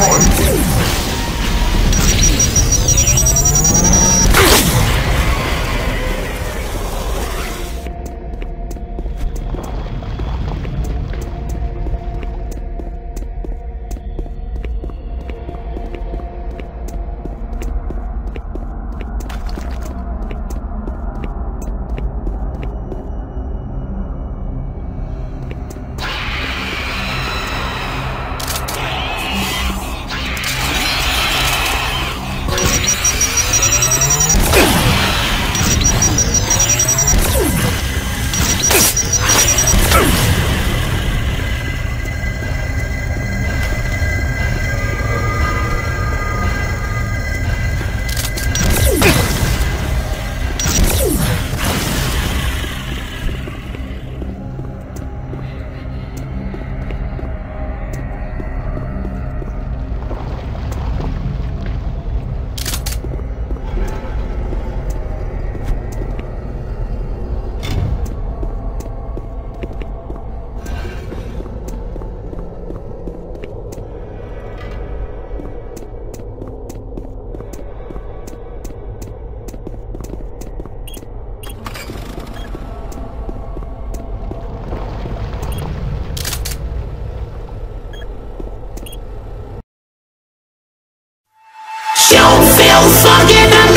destroyed. don't feel fucking